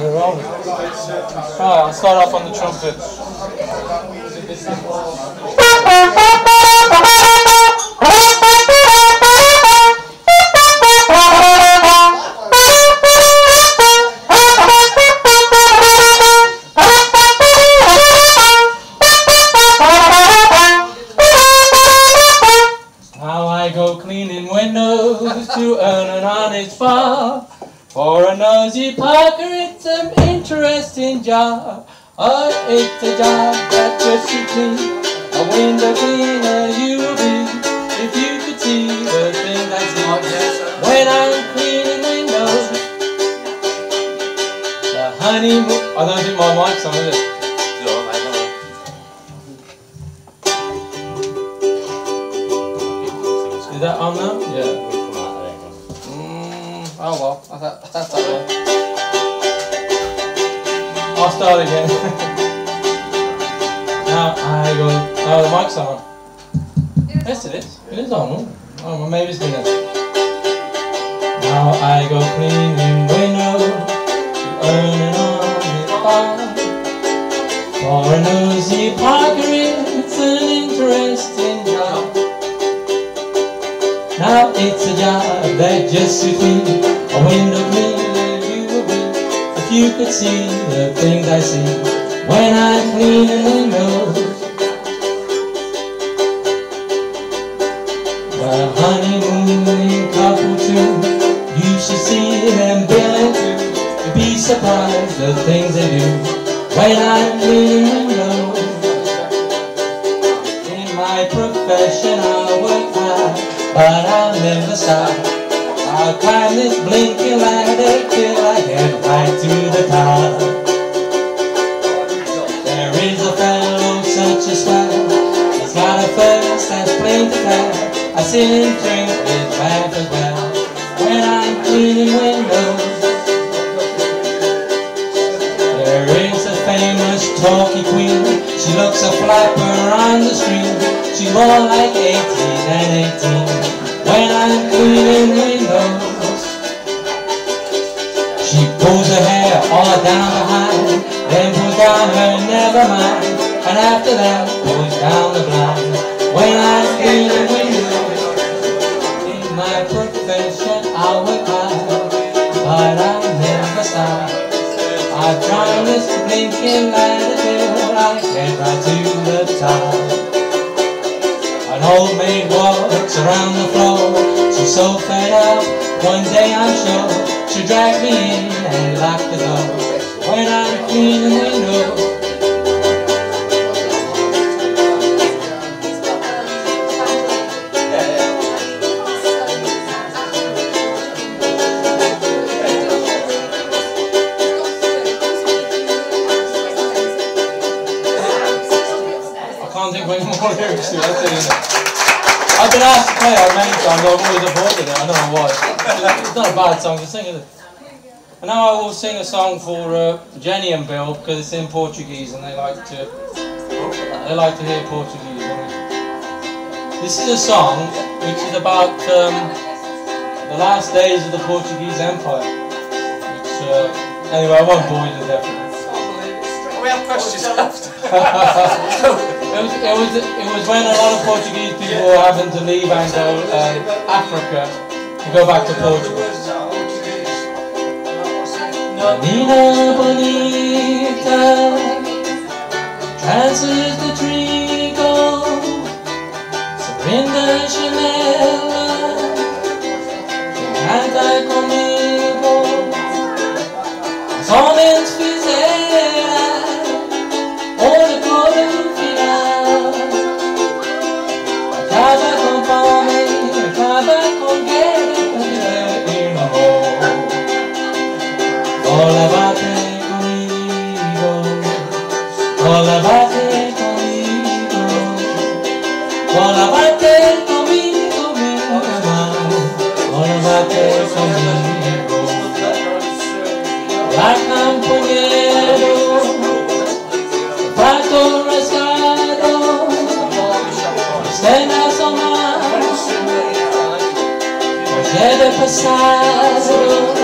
We're rolling. Alright, I'll start off on the trumpet. How I go cleaning windows to earn an honest bar. For a nosy interesting job. Oh, it's a job that just suits me. A window cleaner you'll be. If you could see the things I see when I'm cleaning windows. The honeymoon. I don't think my mic's on, it? I'll start again. now I go. Oh, the mic's on. Yes, it is. It is on. Oh, well, maybe it's. Now I go cleaning windows to earn an honest bar. For a nosy Parker, it's an interesting job. Now it's a job that just suits me. A window be. You could see the things I see when I'm cleaning windows. Well, honeymooning couple too. You should see them billing too. You'd be surprised the things they do when I'm cleaning windows. In my profession I work hard but I'll never stop. I'll climb this blinking ladder till I to the top. There is a fellow such a swell, he's got a thirst that's plain to tell. I sit and drink his bath as well when I'm cleaning windows. There is a famous talky queen, she looks a flapper on the street. She's more like 18 than 18 and after that down the blind when I'm cleaning windows. In my profession I work hard, but I never stop. I climb this blinking ladder till I get right to the top. An old maid walks around the floor. She's so fed up. One day I'm sure she'll drag me in and lock the door when I'm cleaning windows. Play many times. I've always avoided it. I don't know why. It's not a bad song to sing, is it? And now I will sing a song for uh, Jenny and Bill because it's in Portuguese and they like to they like to hear Portuguese. This is a song which is about um, the last days of the Portuguese Empire. Which uh, anyway, I won't bore you to death. We have questions after. it, was, it, was, it was when a lot of Portuguese people were having to leave and go um, Africa to go back to Portugal. Menina bonita, dances the trigo, Serinda janela, canta comigo, hoje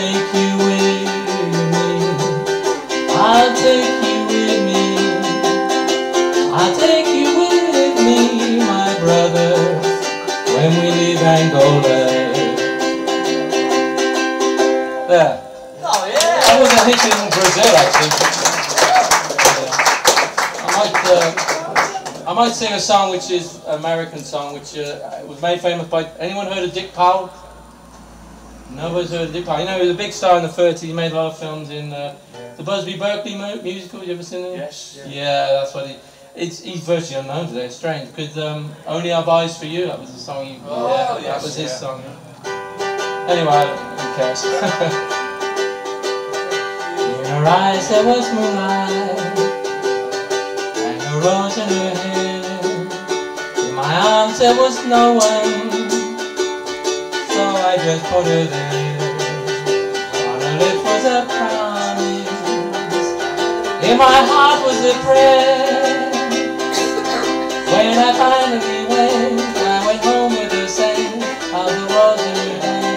take you with me I'll take you with me I'll take you with me, my brother When we leave Angola There Oh yeah! I was a hit in Brazil actually. I might, uh, I might sing a song which is an American song which uh, was made famous by. Anyone heard of Dick Powell? Nobody's heard of Dick You know, he was a big star in the 30s. He made a lot of films in uh, the Busby Berkeley mu- musical. You ever seen it? Yes. Yeah, that's what he. It's, he's virtually unknown today. It's strange because um, "Only Our Eyes for You" that was the song. He, Oh, yeah, that was his yeah. song. Yeah. Anyway, who cares? In her eyes there was moonlight And a rose in her hair In my arms there was no one just her there On her lips was a promise In my heart was a prayer When I finally went I went home with the scent Of the rose in her hand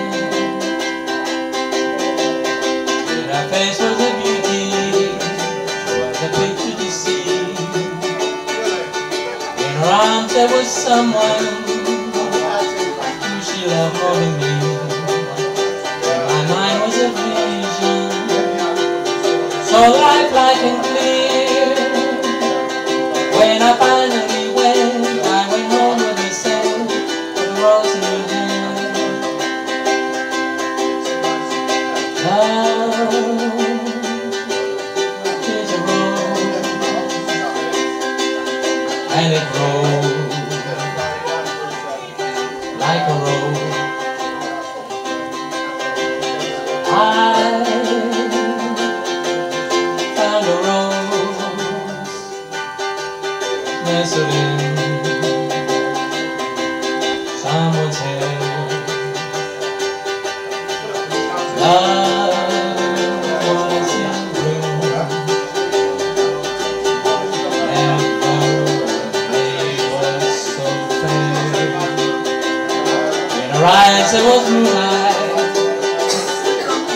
and her face was a beauty, was a picture to see. In her arms there was someone who she loved more than me. So lifelike and clear. When I finally went, I went home with the scent of rose in her hand. Love rose nestled was in and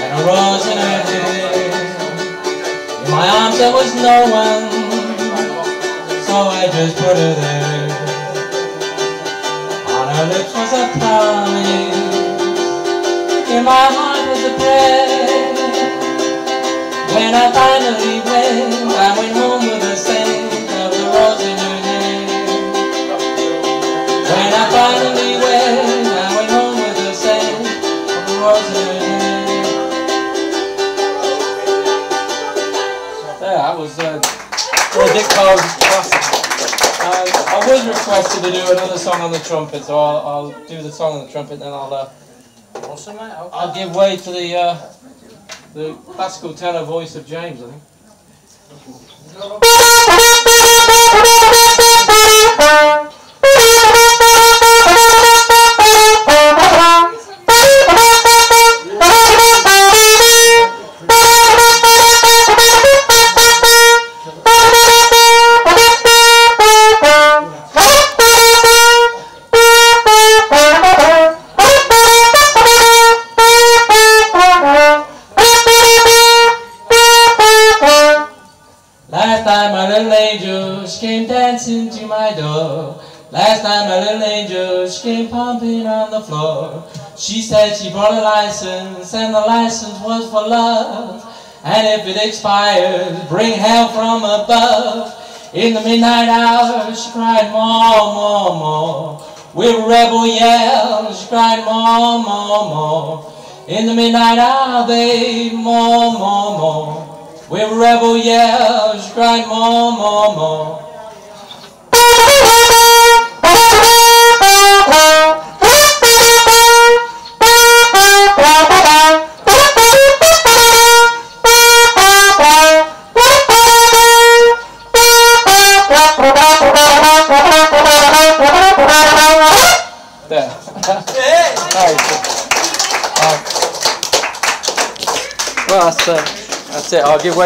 and a rose in her hair. My there was no one, so I just put her there. On her lips was a promise. In my heart was a prayer When I finally went I went Dick Powell's classic. Um, I was requested to do another song on the trumpet, so I'll, I'll do the song on the trumpet, then I'll uh, Awesome, mate. Okay. I'll give way to the uh, the classical tenor voice of James, I think. Little angel, she came dancing to my door. Last night my little angel, she came pumping on the floor. She said she brought a license, and the license was for love. And if it expires, bring hell from above. In the midnight hour, she cried, more, more, more. With rebel yell, she cried, more, more, more. In the midnight hour, babe, more, more, more. A rebel yell, she cried, more, more, more. That's it. I'll give way.